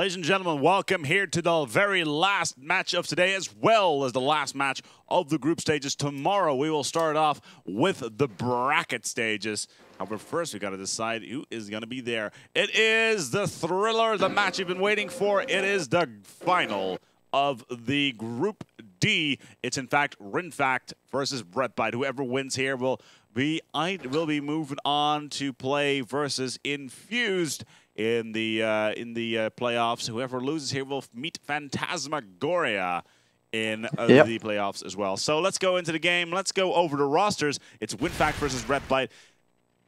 Ladies and gentlemen, welcome here to the very last match of today, as well as the last match of the group stages. Tomorrow, we will start off with the bracket stages. However, first, we've got to decide who is going to be there. It is the thriller, the match you've been waiting for. It is the final of the Group D. It's, in fact, WinFakt versus Redbyte. Whoever wins here will be, I will be moving on to play versus Infused in the uh, in the uh, playoffs. Whoever loses here will meet Phantasmagoria in uh, yep. the playoffs as well. So let's go into the game. Let's go over the rosters. It's WinFakt versus Redbyte.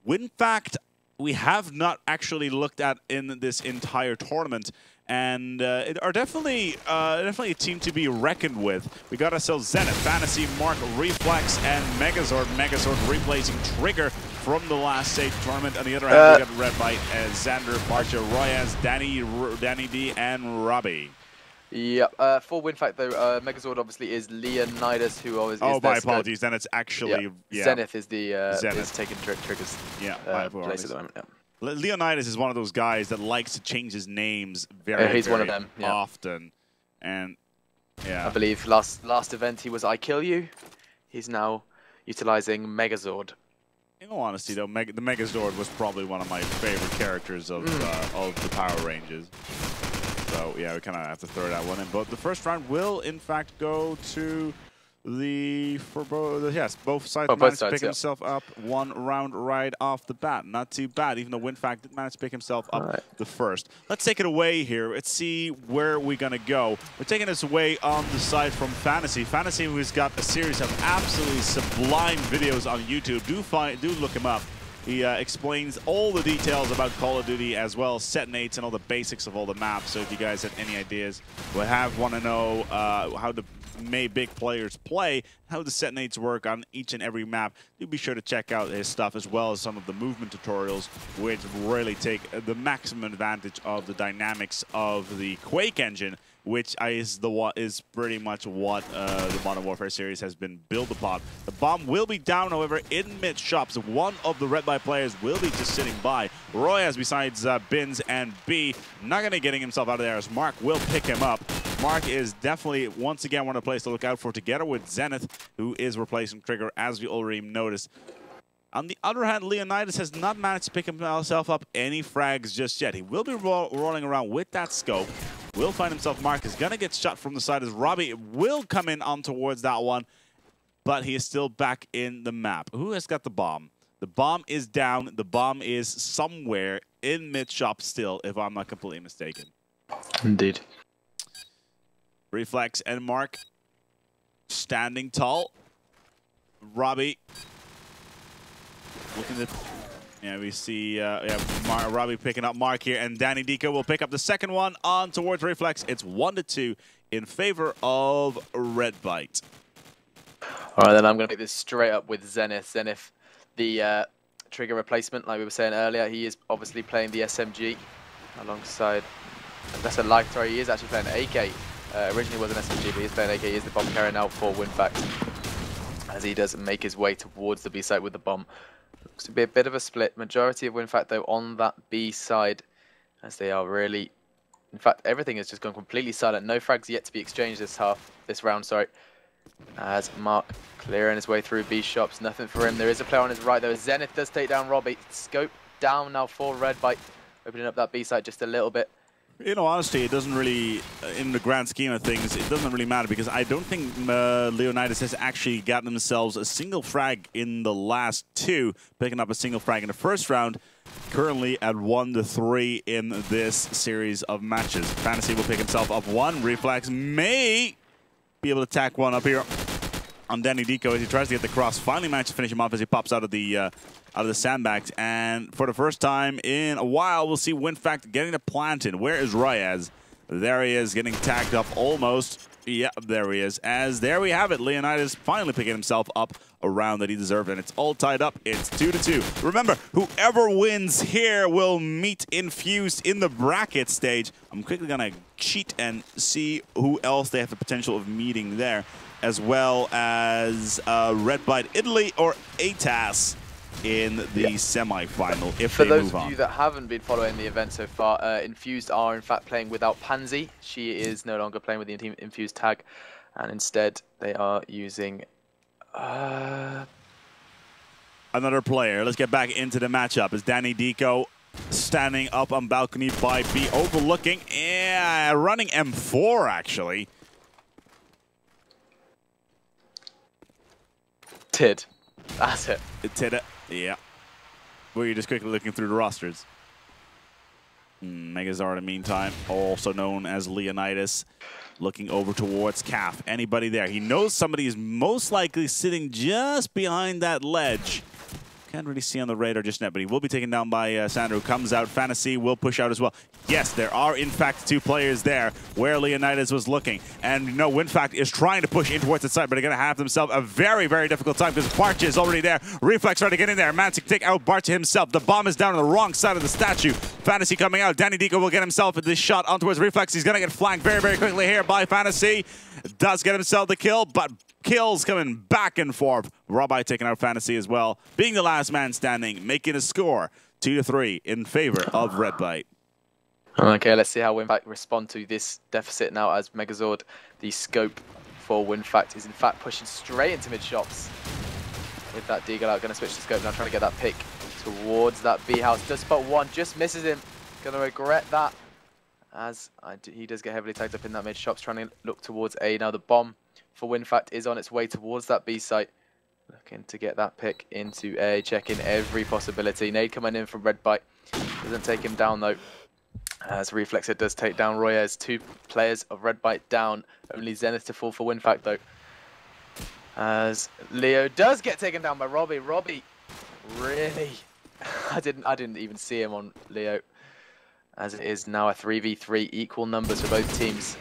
WinFakt, we have not actually looked at in this entire tournament and uh, are definitely uh, definitely a team to be reckoned with. We got ourselves Zenith, Fantasy, Mark, Reflex, and Megazord. Megazord replacing Trigger from the last stage tournament. On the other hand, uh, we got Redbyte as Xander, Barcha, Royaz, Danny, R Danny D, and Robbie. Yep. Uh, for WinFakt, though, uh, Megazord obviously is Leonidas, who always oh, my apologies. Then it's actually yep. yeah. Zenith is the uh, Zenith. is taking tri triggers. Yeah, uh, place at the moment. Yeah. Leonidas is one of those guys that likes to change his names very, yeah, he's very one of them, yeah. often. And yeah. I believe last last event he was I kill you. He's now utilizing Megazord. In all honesty, though, Meg the Megazord was probably one of my favorite characters of mm. uh, of the Power Rangers. So yeah, we kind of have to throw that one in. But the first round will, in fact, go to the for both yes both sides oh, managed to pick yeah. himself up one round right off the bat. Not too bad even though WinFakt did manage to pick himself up right. the first. Let's take it away here. Let's see where we're gonna go. We're taking this away on the side from fantasy. Fantasy who's got a series of absolutely sublime videos on youtube. Do find do look him up he uh, explains all the details about Call of Duty as well as setnates and all the basics of all the maps. So if you guys have any ideas, we have want to know uh, how the may big players play, how the set nates work on each and every map, do be sure to check out his stuff as well as some of the movement tutorials, which really take the maximum advantage of the dynamics of the Quake engine which is the is pretty much what uh, the Modern Warfare series has been built upon. The bomb will be down, however, in mid shops. One of the Redbyte players will be just sitting by. Roy has besides uh, Bins and B, not going to getting himself out of there as Mark will pick him up. Mark is definitely, once again, one of the players to look out for together with Zenith, who is replacing Trigger, as we already noticed. On the other hand, Leonidas has not managed to pick himself up any frags just yet. He will be ro rolling around with that scope will find himself Mark is going to get shot from the side as Robbie will come in on towards that one, but he is still back in the map. Who has got the bomb? The bomb is down. The bomb is somewhere in mid-shop still, if I'm not completely mistaken. Indeed. Reflex and Mark standing tall. Robbie looking to yeah, we see uh, yeah, Robbie picking up Mark here, and Danny Deco will pick up the second one on towards Reflex. It's one to two in favor of Redbyte. All right, then I'm going to pick this straight up with Zenith. Zenith, the uh, trigger replacement, like we were saying earlier, he is obviously playing the SMG alongside. That's a light throw. He is actually playing AK. Uh, originally was an SMG, but he's playing AK. He is the bomb carrier now for WinFakt as he does make his way towards the B site with the bomb. Looks to be a bit of a split. Majority of WinFakt, though, on that B side, as they are really... In fact, everything has just gone completely silent. No frags yet to be exchanged this half, this round, sorry. As Mark clearing his way through B shops, nothing for him. There is a player on his right, though. Zenith does take down Robbie. Scope down now for Redbyte, opening up that B side just a little bit in all honesty, it doesn't really, uh, in the grand scheme of things, it doesn't really matter because I don't think uh, Leonidas has actually gotten themselves a single frag in the last two, picking up a single frag in the first round. Currently at 1 to 3 in this series of matches. Fantasy will pick himself up one. Reflex may be able to tack one up here on Danny Deco as he tries to get the cross. Finally managed to finish him off as he pops out of the uh, out of the sandbags. And for the first time in a while, we'll see WinFakt getting the plant in. Where is Reyes? There he is, getting tagged up almost. Yeah, there he is. As there we have it, Leonidas finally picking himself up a round that he deserved, and it's all tied up. It's two to two. Remember, whoever wins here will meet Infused in the bracket stage. I'm quickly gonna cheat and see who else they have the potential of meeting there, as well as uh, Redbyte Italy or ATAS in the yeah. semi-final if For they those of on. you that haven't been following the event so far, uh, Infused are in fact playing without Pansy. She is no longer playing with the team Infused tag, and instead they are using. Uh... Another player. Let's get back into the matchup. Is Danny Deco standing up on balcony by B, overlooking, yeah, running M4 actually. That's it. Tid, yeah. Were you just quickly looking through the rosters? Megazord, in the meantime, also known as Leonidas, looking over towards Calf. Anybody there? He knows somebody is most likely sitting just behind that ledge. Can't really see on the radar just yet, but he will be taken down by uh, Sandro. Comes out. Fantasy will push out as well. Yes, there are, in fact, two players there where Leonidas was looking. And, you know, WinFakt is trying to push in towards the side, but they're going to have themselves a very, very difficult time because Barcha is already there. Reflex trying to get in there. Man to take out Barcha himself. The bomb is down on the wrong side of the statue. Fantasy coming out. Danny Deco will get himself this shot on towards Reflex. He's going to get flanked very, very quickly here by Fantasy. Does get himself the kill, but kills coming back and forth. Rabbi taking out Fantasy as well, being the last man standing, making a score two to three in favor of Redbyte. Okay, let's see how WinFakt respond to this deficit now as Megazord, the scope for WinFakt is in fact pushing straight into mid shops. With that Deagle out, going to switch the scope now, trying to get that pick towards that B house. Does spot one, just misses him. Going to regret that as he does get heavily tagged up in that mid shops, trying to look towards A. Now the bomb for WinFakt is on its way towards that B site. Looking to get that pick into A, checking every possibility. Nade coming in from Redbyte. Doesn't take him down though. As Reflexer does take down Royez. Two players of Redbyte down. Only Zenith to fall for WinFakt though. As Leo does get taken down by Robbie. Robbie, really? I didn't I didn't even see him on Leo. As it is now a 3v3 equal numbers for both teams.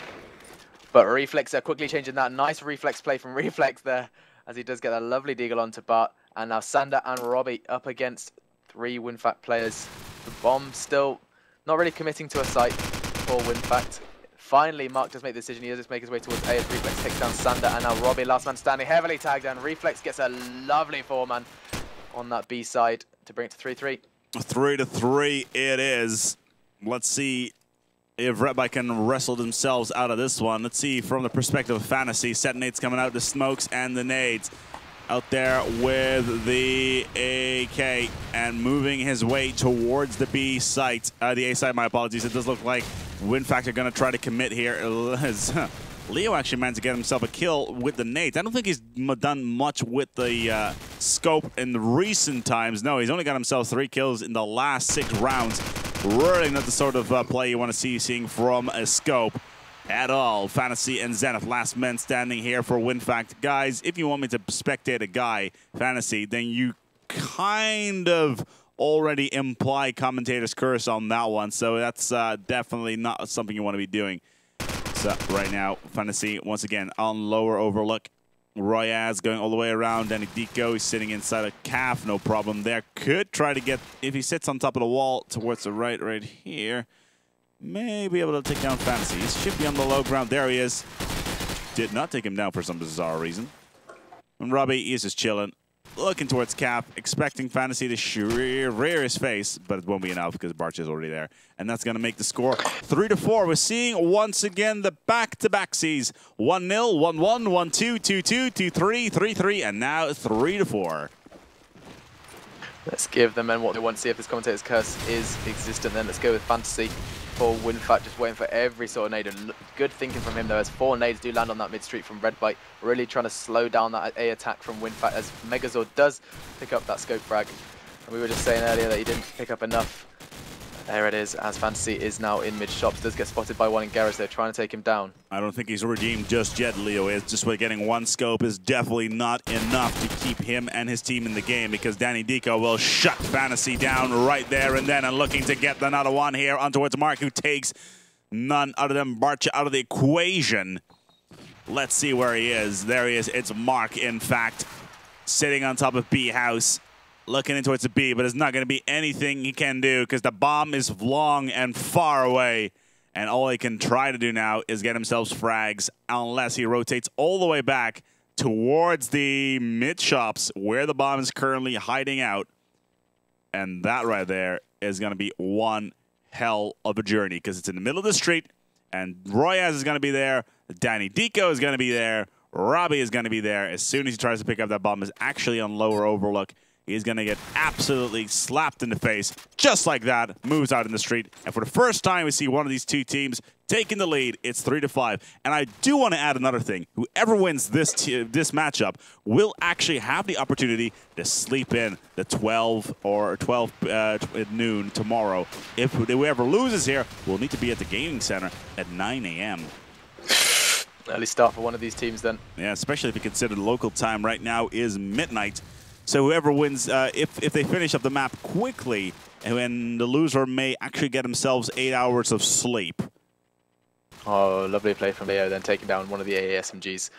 But Reflex are quickly changing that. Nice reflex play from Reflex there as he does get a lovely deagle onto Bart. And now Sander and Robbie up against three WinFakt players. The bomb still not really committing to a site for WinFakt. Finally, Mark does make the decision. He does make his way towards A as Reflex takes down Sander. And now Robbie, last man standing, heavily tagged and Reflex gets a lovely four-man on that B side to bring it to 3-3. 3 to 3 it is. Let's see if Redbyte can wrestle themselves out of this one. Let's see from the perspective of Fantasy. Set coming out, the smokes and the nades. Out there with the AK and moving his way towards the B site. Uh, the A site, my apologies. It does look like WinFakt are going to try to commit here. Leo actually managed to get himself a kill with the nades. I don't think he's done much with the uh, scope in recent times. No, he's only got himself three kills in the last six rounds. Really not the sort of uh, play you want to see seeing from a scope at all. Fantasy and Zenith, last men standing here for WinFakt. Guys, if you want me to spectate a guy, Fantasy, then you kind of already imply commentator's curse on that one. So that's uh, definitely not something you want to be doing. So right now, Fantasy, once again, on lower overlook. Royaz going all the way around. Danny Deco is sitting inside a calf, no problem there. Could try to get, if he sits on top of the wall towards the right, right here, may be able to take down Fantasy. He should be on the low ground. There he is. Did not take him down for some bizarre reason. And Robbie is just chilling looking towards Cap, expecting Fantasy to rear his face, but it won't be enough because Barch is already there. And that's going to make the score 3 to 4. We're seeing once again the back-to-back seas 1 0, 1 1, 1 2, 2 2, 2 3, 3 3, and now 3 to 4. Let's give the men what they want, to see if this commentator's curse is existent. Then let's go with Fantasy for WinFakt, just waiting for every sort of nade. And good thinking from him, though, as four nades do land on that mid street from Redbyte. Really trying to slow down that A attack from WinFakt as Megazord does pick up that scope frag. And we were just saying earlier that he didn't pick up enough there it is, as Fantasy is now in mid-shops. Does get spotted by one in Garage. They're trying to take him down. I don't think he's redeemed just yet, Leo. Is just by getting one scope is definitely not enough to keep him and his team in the game because Danny Deco will shut Fantasy down right there and then and looking to get another one here on towards Mark who takes none other than Barcha out of the equation. Let's see where he is. There he is. It's Mark, in fact, sitting on top of B House looking into it to B, but it's not going to be anything he can do because the bomb is long and far away. And all he can try to do now is get himself frags unless he rotates all the way back towards the mid shops where the bomb is currently hiding out. And that right there is going to be one hell of a journey because it's in the middle of the street, and Royaz is going to be there. Danny Deco is going to be there. Robbie is going to be there. As soon as he tries to pick up that bomb, is actually on lower overlook. He's going to get absolutely slapped in the face, just like that, moves out in the street. And for the first time, we see one of these two teams taking the lead. It's 3 to five. And I do want to add another thing. Whoever wins this this matchup will actually have the opportunity to sleep in the 12 or 12 uh, at noon tomorrow. If whoever loses here will need to be at the gaming center at 9 a.m. Early start for one of these teams then. Yeah, especially if you consider the local time right now is midnight. So whoever wins, uh, if, if they finish up the map quickly, and the loser may actually get themselves eight hours of sleep. Oh, lovely play from Leo, then taking down one of the AASMGs.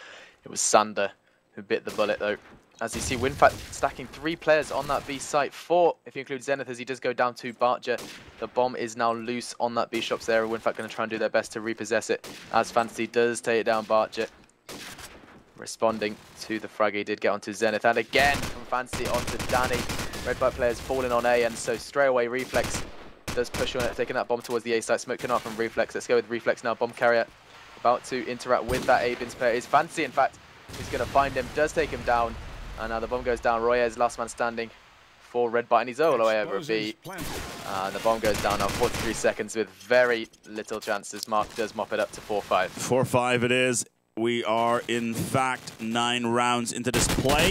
It was Sander who bit the bullet, though. As you see, WinFakt stacking three players on that B site. Four, if you include Zenith, as he does go down to Bartja. The bomb is now loose on that B shops there. WinFakt going to try and do their best to repossess it, as Fantasy does take it down Bartja responding to the frag he did get onto Zenith. And again from Fantasy onto Danny. Redbyte players falling on A, and so straight away Reflex does push on it, taking that bomb towards the A site. Smoke off from Reflex. Let's go with Reflex now. Bomb carrier about to interact with that A-Bins player. Is Fancy, in fact, who's going to find him, does take him down. And now the bomb goes down. Royez, last man standing for Redbyte, and he's all the way over a B. And uh, the bomb goes down now, 43 seconds with very little chances. Mark does mop it up to 4-5. 4-5 it is. We are, in fact, nine rounds into this play.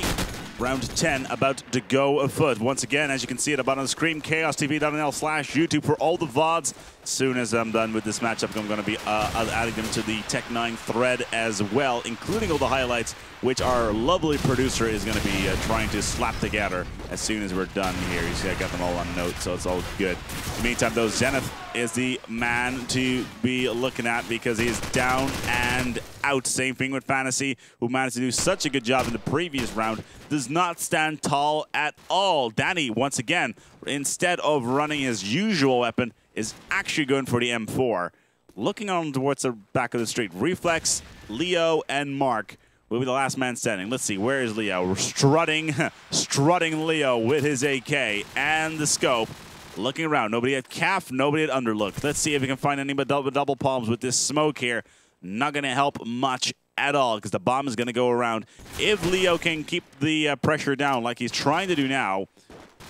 Round 10 about to go afoot. Once again, as you can see at the bottom of the screen, kaostv.nl slash YouTube for all the VODs. Soon as I'm done with this matchup, I'm going to be uh, adding them to the Tech9 thread as well, including all the highlights, which our lovely producer is going to be uh, trying to slap together as soon as we're done here. You see, I got them all on note, so it's all good. Meantime, though, Zenith is the man to be looking at because he is down and out. Same thing with Fantasy, who managed to do such a good job in the previous round, does not stand tall at all. Danny, once again, instead of running his usual weapon, is actually going for the M4. Looking on towards the back of the street, Reflex, Leo, and Mark will be the last man standing. Let's see, where is Leo? Strutting, strutting Leo with his AK and the scope. Looking around, nobody at calf, nobody at underlook. Let's see if we can find any but double, double palms with this smoke here. Not going to help much at all because the bomb is going to go around. If Leo can keep the uh, pressure down like he's trying to do now,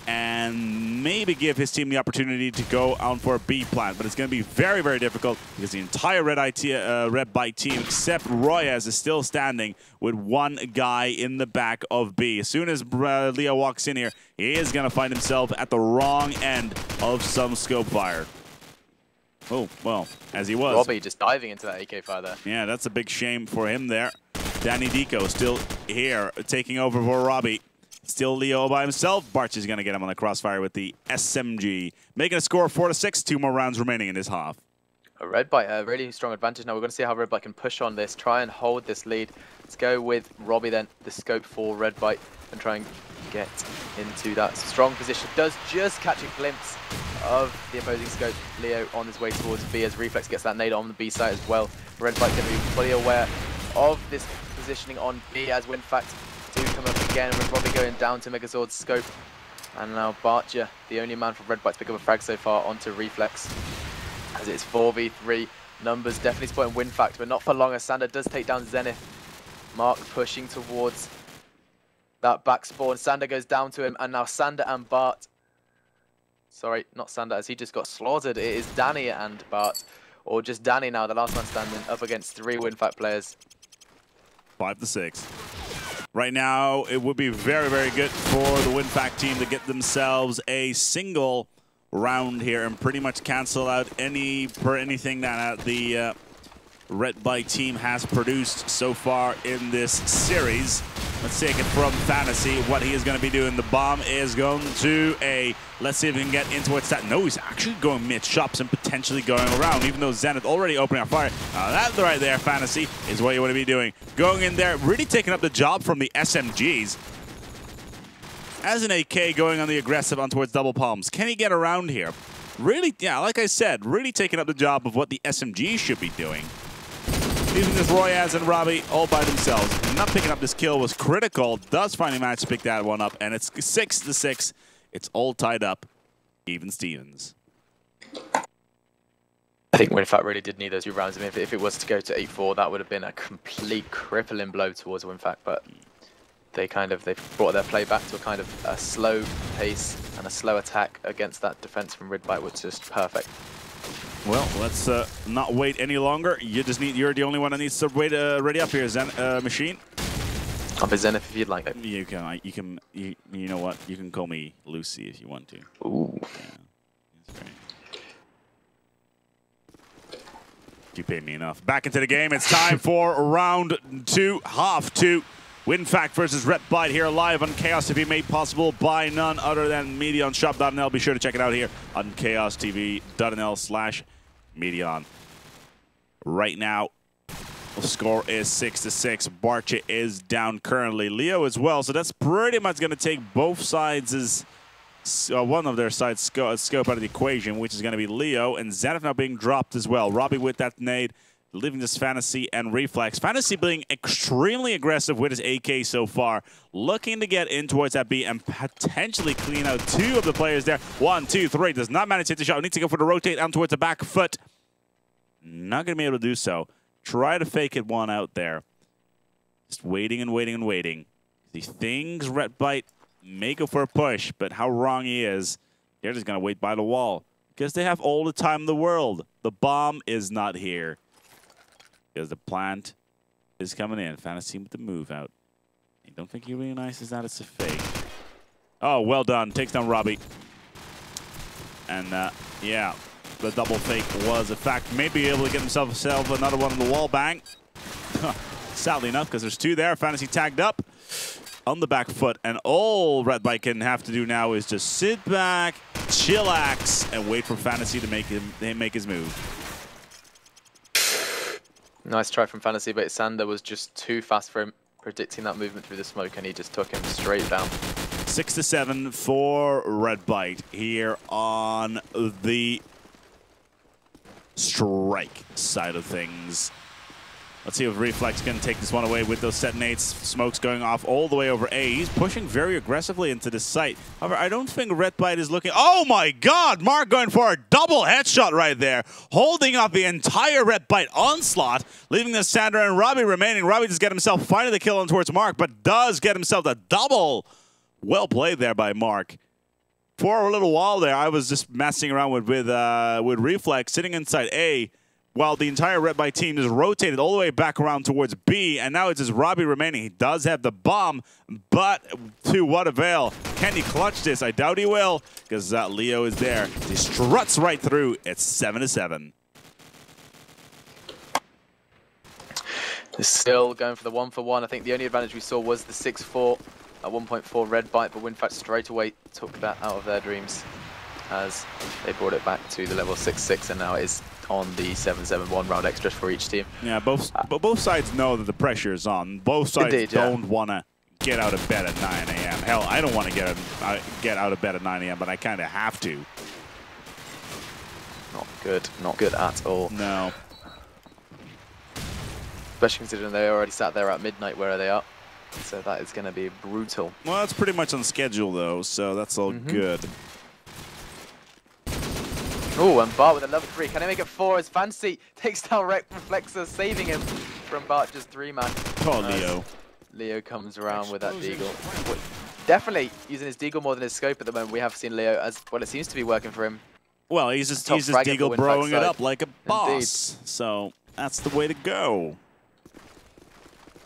and maybe give his team the opportunity to go out for a B plant. But it's going to be very, very difficult because the entire Red, IT, uh, Redbyte team, except Royaz, is still standing with one guy in the back of B. As soon as uh, Leo walks in here, he is going to find himself at the wrong end of some scope fire. Oh, well, as he was. Robbie just diving into that AK fire there. Yeah, that's a big shame for him there. Danny Deco still here, taking over for Robbie. Still Leo by himself. Barch is going to get him on the crossfire with the SMG. Making a score of 4 to six. Two more rounds remaining in this half. Redbyte, a really strong advantage now. We're going to see how Redbyte can push on this, try and hold this lead. Let's go with Robbie then, the scope for Redbyte, and try and get into that strong position. Does just catch a glimpse of the opposing scope. Leo on his way towards B as Reflex gets that nade on the B side as well. Redbyte going to be fully aware of this positioning on B as WinFakt again with Robbie going down to Megazord's scope. And now Bartja, the only man from Redbyte to pick up a frag so far onto Reflex. As it's 4v3. Numbers definitely supporting win factor, but not for long as Sander does take down Zenith. Mark pushing towards that back spawn. Sander goes down to him, and now Sander and Bart. Sorry, not Sander, as he just got slaughtered. It is Danny and Bart, or just Danny now, the last man standing, up against three WinFakt players. Five to six. Right now, it would be very, very good for the WinFakt team to get themselves a single round here and pretty much cancel out any for anything that uh, the uh, Redbyte team has produced so far in this series. Let's take it from Fantasy, what he is going to be doing. The bomb is going to A. Let's see if we can get into what's that. No, he's actually going mid-shops and potentially going around, even though Zenith already opening a fire. That right there, Fantasy, is what you want to be doing. Going in there, really taking up the job from the SMGs. As an AK going on the aggressive on towards double palms, can he get around here? Really, yeah, like I said, really taking up the job of what the SMGs should be doing. Using this Royaz and Robbie all by themselves. Not picking up this kill was critical. Does finally manage to pick that one up, and it's 6 to six It's all tied up. Even Stevens. I think WinFakt really did need those two rounds. I mean, if, if it was to go to 8-4, that would have been a complete crippling blow towards WinFakt, but they kind of they brought their play back to a kind of a slow pace and a slow attack against that defense from Redbyte, which is just perfect. Well, let's uh, not wait any longer. You just need you're the only one that needs to wait uh, ready up here, Zen uh, machine. I'll be Zenith if you'd like it. You can you can you, you know what? You can call me Lucy if you want to. Ooh. Yeah. That's great. You paid me enough. Back into the game. It's time for round two, half two. WinFakt versus Redbyte here live on Kaos TV, made possible by none other than MedionShop.nl. Be sure to check it out here on KaosTV.nl slash Medion. Right now, the score is 6 to 6. Barcha is down currently. Leo as well, so that's pretty much going to take both sides' uh, one of their sides sco scope out of the equation, which is going to be Leo, and Zenith now being dropped as well. Robbie with that nade, leaving this Fantasy and Reflex. Fantasy being extremely aggressive with his AK so far, looking to get in towards that B and potentially clean out two of the players there. One, two, three, does not manage to hit the shot. Needs to go for the rotate down towards the back foot. Not going to be able to do so. Try to fake it one out there. Just waiting and waiting and waiting. He Redbyte. may go for a push, but how wrong he is, they're just going to wait by the wall. Because they have all the time in the world. The bomb is not here. Because the plant is coming in. Fantasy with the move out. I don't think he realizes that it's a fake. Oh, well done. Takes down Robbie. And, uh, yeah, the double fake was a fact. Maybe able to get himself, another one on the wall bang. Sadly enough, because there's two there. Fantasy tagged up on the back foot. And all Redbyte can have to do now is just sit back, chillax, and wait for Fantasy to make him make his move. Nice try from Fantasy, but Sander was just too fast for him, predicting that movement through the smoke, and he just took him straight down. Six to seven for Redbyte here on the strike side of things. Let's see if Reflex can take this one away with those detonates. Smokes going off all the way over A. He's pushing very aggressively into the site. However, I don't think Redbyte is looking... Oh my god! Mark going for a double headshot right there. Holding up the entire Redbyte onslaught, leaving the Sandra and Robbie remaining. Robbie just get himself finally the kill on towards Mark, but does get himself the double. Well played there by Mark. For a little while there, I was just messing around with with, uh, with Reflex, sitting inside A, while the entire Redbyte team is rotated all the way back around towards B, and now it's just Robbie remaining. He does have the bomb, but to what avail? Can he clutch this? I doubt he will, because uh, Leo is there. He struts right through. It's 7 to seven. Still going for the one for one. I think the only advantage we saw was the 6-4 at 1.4 Redbyte, but WinFakt straight away took that out of their dreams as they brought it back to the level 6-6, and now it is on the 7-7 one round extras for each team. Yeah, both uh, both sides know that the pressure is on. Both sides indeed, don't yeah. want to get out of bed at 9 a.m. Hell, I don't want to get uh, get out of bed at 9 a.m., but I kind of have to. Not good, not good at all. No. Especially considering they already sat there at midnight where they are. So that is going to be brutal. Well, that's pretty much on schedule, though, so that's all Mhm. good. Oh, and Bart with a level 3. Can he make it 4 as Fancy takes down Rec Reflexer, saving him from Bart just 3-man. Call Nice. Leo. Leo comes around with that Deagle. Definitely using his Deagle more than his scope at the moment. We have seen Leo as, well, it seems to be working for him. Well, he's just Top he's just fragger Deagle WinFakt's broing it up like a boss. So that's the way to go.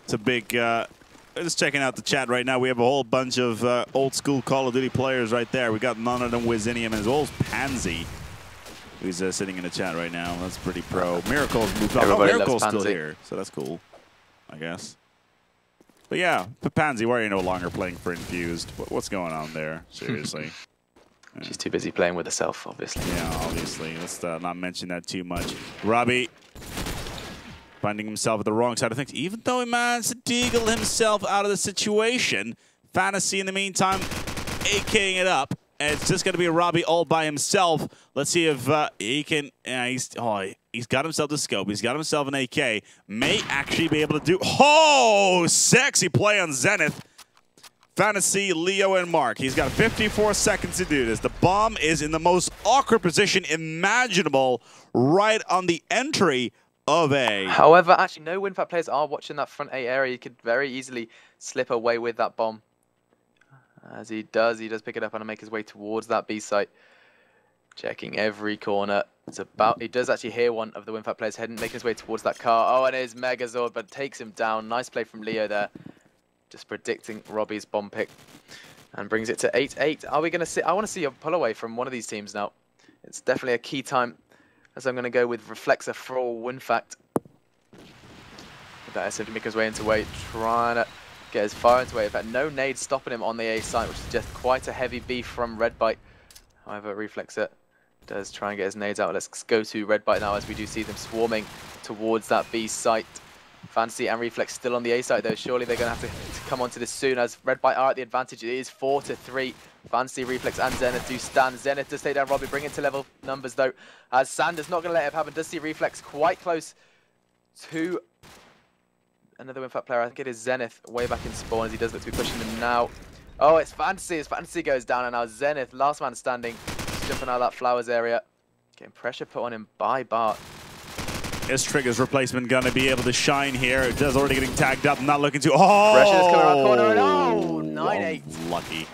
It's a big. Uh, just checking out the chat right now. We have a whole bunch of uh, old school Call of Duty players right there. We got none of them with Wizinium as well as Pansy, who's uh, sitting in the chat right now. That's pretty pro. Miracle's moved on. Oh, Everybody Miracle's still here, so that's cool, I guess. But yeah, Pansy, why are you no longer playing for Infused? What, what's going on there? Seriously. She's too busy playing with herself, obviously. Yeah, obviously. Let's uh, not mention that too much. Robbie finding himself at the wrong side of things. Even though he managed to deagle himself out of the situation, Fantasy in the meantime AKing it up. And it's just going to be Robbie all by himself. Let's see if uh, he can... Yeah, he's, oh, he's got himself the scope. He's got himself an AK. May actually be able to do... Oh! Sexy play on Zenith. Fantasy, Leo, and Mark. He's got 54 seconds to do this. The bomb is in the most awkward position imaginable, right on the entry of A. However, actually, no WinFakt players are watching that front A area. He could very easily slip away with that bomb. As he does, he does pick it up and make his way towards that B site. Checking every corner. It's about. He does actually hear one of the WinFakt players heading, making his way towards that car. Oh, and it is Megazord, but takes him down. Nice play from Leo there. Just predicting Robbie's bomb pick. And brings it to 8-8. Are we going to see... I want to see a pull away from one of these teams now. It's definitely a key time. As I'm going to go with Reflexer for all WinFakt. That SM to make his way into way, trying to get as far into way. In fact, no nade stopping him on the A site, which is just quite a heavy B from Redbyte. However, Reflex it does try and get his nades out. Let's go to Redbyte now as we do see them swarming towards that B site. Fantasy and Reflex still on the A side though. Surely they're going to have to, come onto this soon as Redbyte are at the advantage. It is 4 to 3. Fantasy, Reflex and Zenith do stand. Zenith does stay down Robbie, bring it to level numbers though. As Sanders not going to let it happen. Does see Reflex quite close to another WinFakt player. I think it is Zenith way back in spawn as he does look to be pushing them now. Oh, it's Fantasy. As Fantasy goes down and now Zenith, last man standing, jumping out of that flowers area. Getting pressure put on him by Bart. Is Trigger's replacement going to be able to shine here? It does already getting tagged up, not looking to... Oh! Pressure's coming around corner and oh! 9-8. Oh, lucky.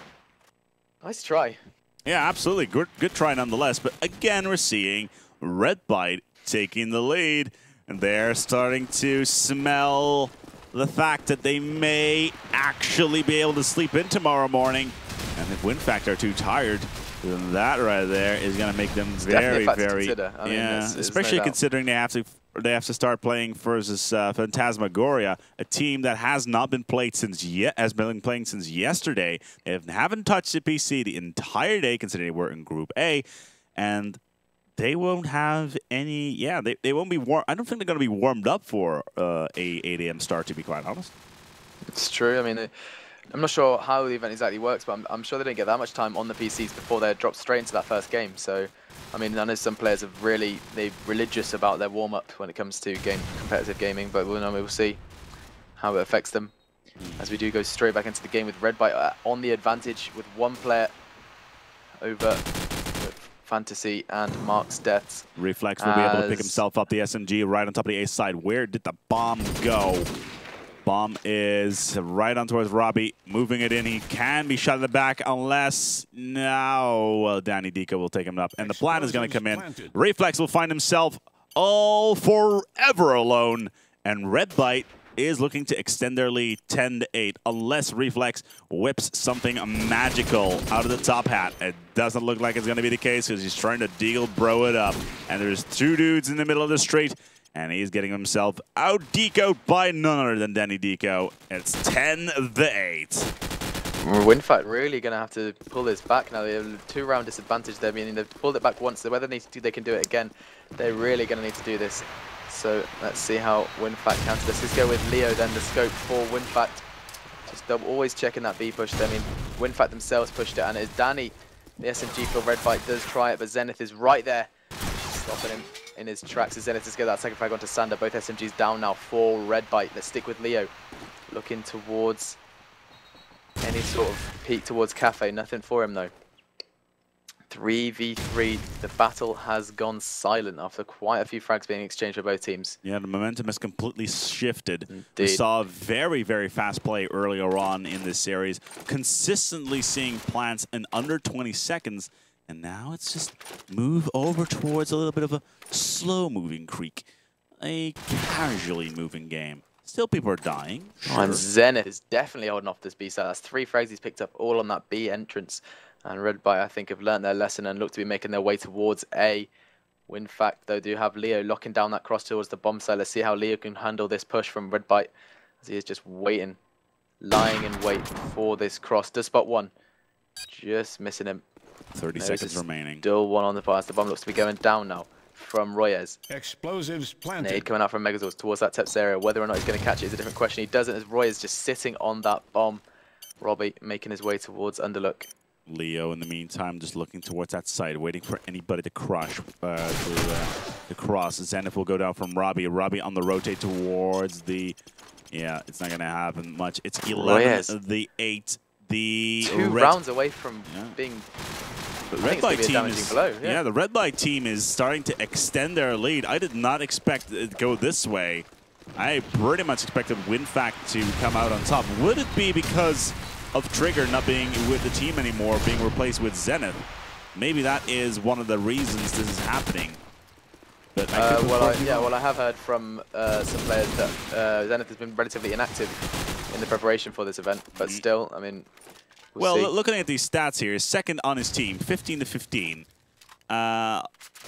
Nice try. Yeah, absolutely. Good, good try nonetheless. But again, we're seeing Redbyte taking the lead. And they're starting to smell the fact that they may actually be able to sleep in tomorrow morning. And if WinFakt are too tired, then that right there is going to make them it's very, very I mean, yeah. there's, there's especially no considering they have to they have to start playing versus uh, Phantasmagoria, a team that has not been played since yet has been playing since yesterday. They haven't touched the PC the entire day, considering they were in Group A, and they won't have any. Yeah, they, they won't be warm. I don't think they're going to be warmed up for uh, a 8 a.m. start. To be quite honest, it's true. I mean. They, I'm not sure how the event exactly works, but I'm, I'm, sure they didn't get that much time on the PCs before they dropped straight into that first game. So, I mean, I know some players are really they're religious about their warm-up when it comes to game competitive gaming, but we'll, we'll see how it affects them as we do go straight back into the game with Redbyte uh, on the advantage with one player over Fantasy and Mark's deaths. Reflex will be able to pick himself up the SMG right on top of the A side. Where did the bomb go? Bomb is right on towards Robbie, moving it in. He can be shot in the back unless now well, Danny Deco will take him up. And the plan is going to come in. Reflex will find himself all forever alone. And Redbyte is looking to extend their lead 10 to 8 unless Reflex whips something magical out of the top hat. It doesn't look like it's going to be the case because he's trying to deagle bro it up. And there's two dudes in the middle of the street and he's getting himself out decoed by none other than Danny Deco. It's 10 to 8. Mm, WinFakt really going to have to pull this back now. They have a two-round disadvantage there, meaning they've pulled it back once. So whether they, they can do it again, they're really going to need to do this. So let's see how WinFakt counter this. Let's go with Leo then, the scope for WinFakt. Just double, always checking that B push. I mean, WinFakt themselves pushed it, and it's Danny, the SMG for Redbyte, does try it, but Zenith is right there, stopping him in his tracks. as Zenith to get that second frag onto Sander. Both SMGs down now for Red Redbyte. Let's stick with Leo. Looking towards any sort of peek towards Cafe. Nothing for him though. 3v3, the battle has gone silent after quite a few frags being exchanged for both teams. Yeah, the momentum has completely shifted. Indeed. We saw very, very fast play earlier on in this series, consistently seeing plants in under 20 seconds, and now it's just move over towards a little bit of a slow-moving creek, a casually moving game. Still, people are dying. Sure. And Zenith is definitely holding off this B side. That's three frags he's picked up all on that B entrance. And Red Redbyte, I think, have learned their lesson and look to be making their way towards A. WinFakt, though, do have Leo locking down that cross towards the bomb side. Let's see how Leo can handle this push from Red Redbyte as he is just waiting, lying in wait for this cross. Does spot one. Just missing him. 30 seconds remaining. Still one on the pass. The bomb looks to be going down now from Royes. Explosives planted. Nade coming out from Megazord towards that Teps area. Whether or not he's going to catch it is a different question. He doesn't as Royes just sitting on that bomb. Robbie making his way towards Underlook. Leo, in the meantime, just looking towards that side, waiting for anybody to crush, uh, to, uh, to cross. Zenith will go down from Robbie. Robbie on the rotate towards the... Yeah, it's not going to happen much. It's 11 Royes. the 8 the Two red rounds away from Yeah. being The I red light team is blow, yeah. the red light team is starting to extend their lead. I did not expect it to go this way. I pretty much expected WinFakt to come out on top. Would it be because of Trigger not being with the team anymore, being replaced with Zenith? Maybe that is one of the reasons this is happening. But I Uh, well, I, yeah, well, I have heard from uh, some players that uh, Zenith has been relatively inactive in the preparation for this event, but Mhm. still, I mean, we'll, Well, see. looking at these stats here, second on his team, 15 to 15. Uh,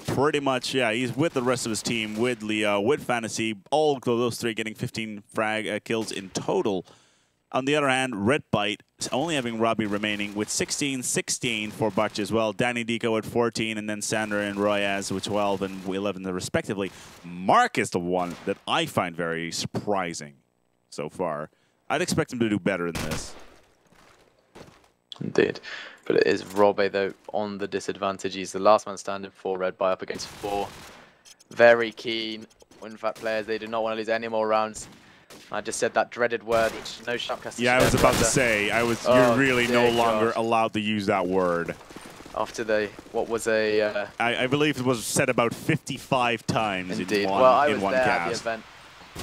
pretty much, yeah, he's with the rest of his team, with Leo, with Fantasy, all those three getting 15 frag uh, kills in total. On the other hand, Redbyte only having Robbie remaining with 16, 16 for Butch as well. Danny Deco at 14, and then Sandra and Royaz with 12 and 11 respectively. Mark is the one that I find very surprising so far. I'd expect him to do better than this. Indeed. But it is Robe, though, on the disadvantage. He's the last man standing for Redbyte up against four. Very keen. In fact, players, they do not want to lose any more rounds. I just said that dreaded word, which no shoutcaster Yeah, I was about to say, I was. Oh, you're really no longer God. allowed to use that word. After the, what was a... Uh, I, I believe it was said about 55 times indeed. in one, well, I in was one there at the cast. event.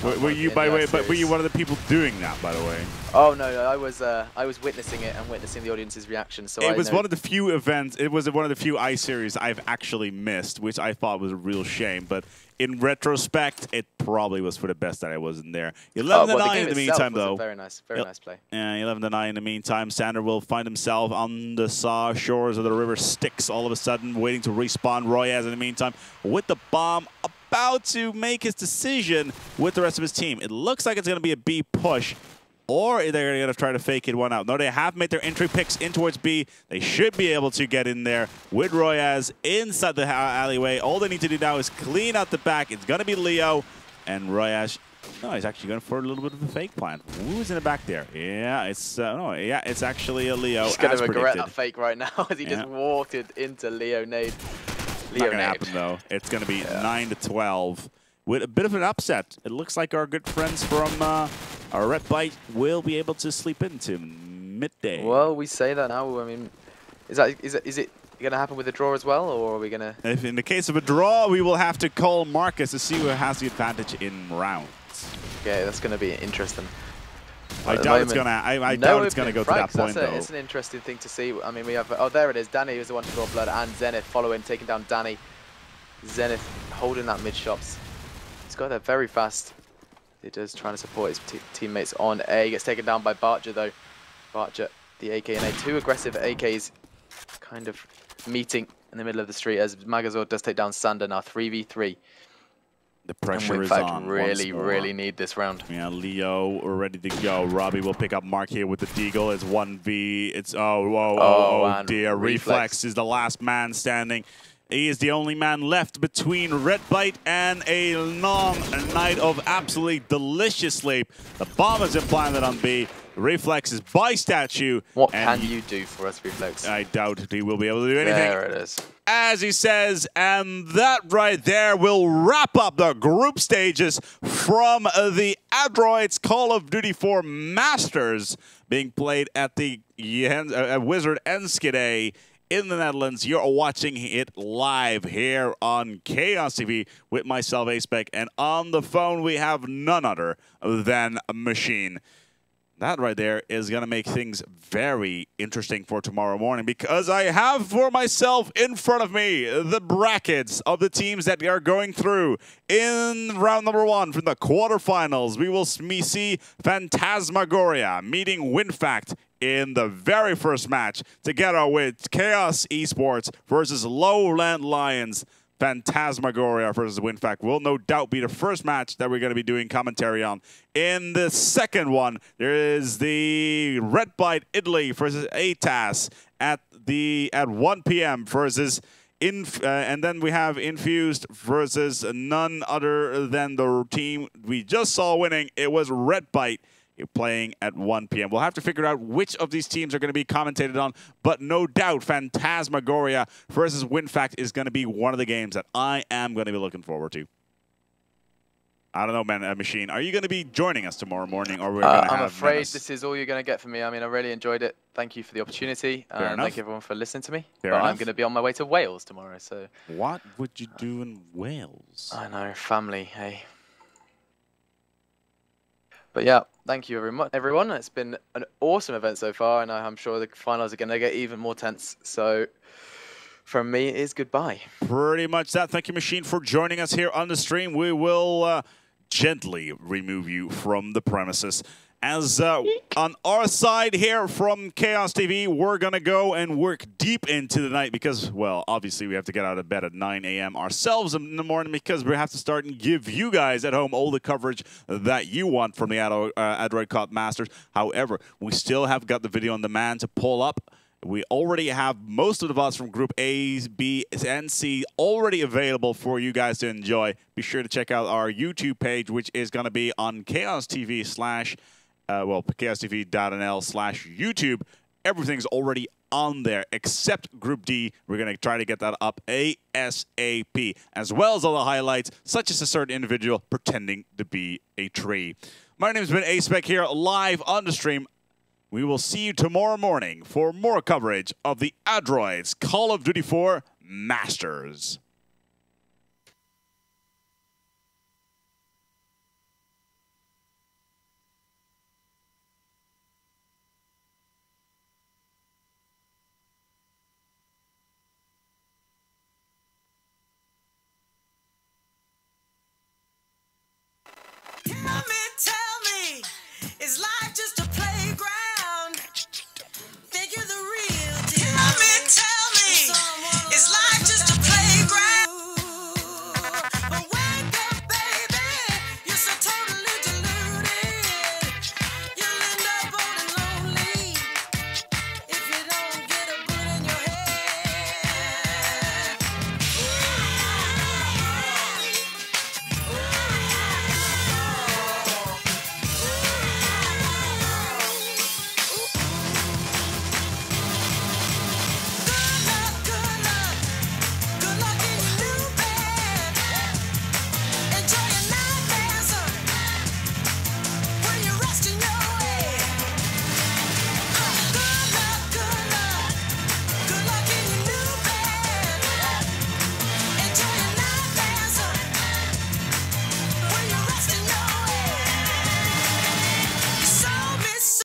Were, were you, by the the way, but were you one of the people doing that, by the way? Oh, no, no, I was uh, I was witnessing it and witnessing the audience's reaction. So I it was know one of the few events. It was one of the few i series I've actually missed, which I thought was a real shame. But in retrospect, it probably was for the best that I wasn't there. 11 Oh, to 9 game in the meantime, though. Very nice, very nice play. Yeah, 11 to 9 in the meantime. Sander will find himself on the saw shores of the river Styx all of a sudden, waiting to respawn Royaz in the meantime with the bomb about to make his decision with the rest of his team. It looks like it's going to be a B push. Or they're going to try to fake it one out. No, they have made their entry picks in towards B. They should be able to get in there with Royaz inside the alleyway. All they need to do now is clean out the back. It's going to be Leo. And Royaz no, he's actually going for a little bit of a fake plan. Who's in the back there? Yeah, it's uh, no, yeah, it's actually a Leo. He's going to regret predicted. that fake right now as he Yeah. just walked it into Leo Nade. Not Nade. happen though. It's going to be nine to twelve with a bit of an upset. It looks like our good friends from uh, our Redbyte will be able to sleep into midday. Well, we say that now. I mean, is that is it, is it going to happen with a draw as well, or are we going to? If in the case of a draw, we will have to call Marcus to see who has the advantage in rounds. Okay, that's going to be interesting. I doubt it's gonna. I, I no doubt it's gonna go to that point a- though. It's an interesting thing to see. I mean, we have oh there it is. Danny is the one to draw blood, and Zenith following, taking down Danny. Zenith holding that mid shops. He's got there very fast. He does trying to support his teammates on A. Gets taken down by Barcher though. Barcher, the AK and A, two aggressive AKs, kind of meeting in the middle of the street as Magazor does take down Sander now, 3v3. The pressure is on. really, really need this round. Yeah, Leo ready to go. Robbie will pick up Mark here with the Deagle. It's 1v. It's oh, whoa, oh, Oh, oh, dear. Reflex. Reflex is the last man standing. He is the only man left between Red Bite and a long night of absolutely delicious sleep. The bomb is implanted on B. Reflex is by statue. What can you do for us, Reflex? I doubt he will be able to do anything There it is. as he says, and that right there will wrap up the group stages from the Adroits Call of Duty 4 Masters being played at the uh, Wizard Enschede in the Netherlands. You're watching it live here on Kaos TV with myself, Acebeck, and on the phone we have none other than Machine. That right there is going to make things very interesting for tomorrow morning because I have for myself in front of me the brackets of the teams that are going through in round number one from the quarterfinals. We will see Phantasmagoria meeting WinFakt in the very first match together with Chaos Esports versus Lowland Lions. Phantasmagoria versus WinFakt will no doubt be the first match that we're going to be doing commentary on. In the second one, there is the Redbyte Italy versus ATAS at the at 1 p.m. versus Inf- uh, and then we have Infused versus none other than the team we just saw winning. It was Redbyte playing at 1 p.m. We'll have to figure out which of these teams are going to be commentated on, but no doubt Phantasmagoria versus WinFakt is going to be one of the games that I am going to be looking forward to. I don't know, man. Uh, Machine, are you going to be joining us tomorrow morning, or we're Uh, going to I'm afraid Mennace? this is all you're going to get from me. I mean, I really enjoyed it. Thank you for the opportunity. Fair and enough. thank you everyone for listening to me. Fair but I'm going to be on my way to Wales tomorrow, so What would you do in Wales? I know, family, hey. But yeah, thank you very much, everyone. It's been an awesome event so far, and I'm sure the finals are going to get even more tense. So, from me, it is goodbye. Pretty much that. Thank you, Machine, for joining us here on the stream. We will uh, gently remove you from the premises. As uh, on our side here from Kaos TV, we're going to go and work deep into the night because, well, obviously we have to get out of bed at 9 a.m. ourselves in the morning because we have to start and give you guys at home all the coverage that you want from the Adro- uh, Adroits Cup Masters. However, we still have got the video on demand to pull up. We already have most of the VODs from Group A, B, and C already available for you guys to enjoy. Be sure to check out our YouTube page, which is going to be on Kaos TV slash, uh, well, kaostv.nl slash YouTube. Everything's already on there except Group D. We're going to try to get that up ASAP, as well as all the highlights, such as a certain individual pretending to be a tree. My name's been A-Spec here, live on the stream. We will see you tomorrow morning for more coverage of the Adroits Call of Duty 4 Masters. Tell me, tell me, is life just